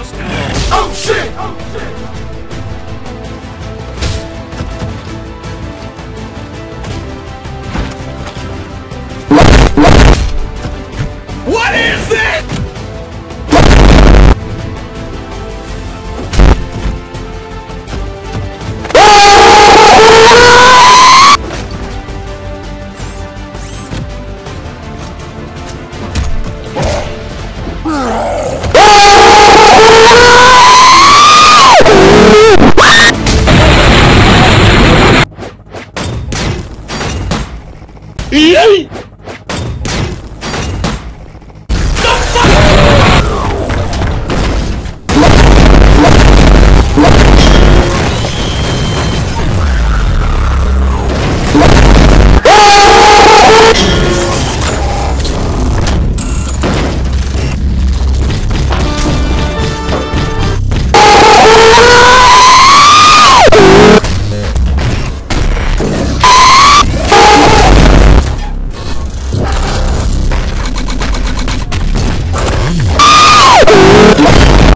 Oh shit! Oh shit! ¡Y!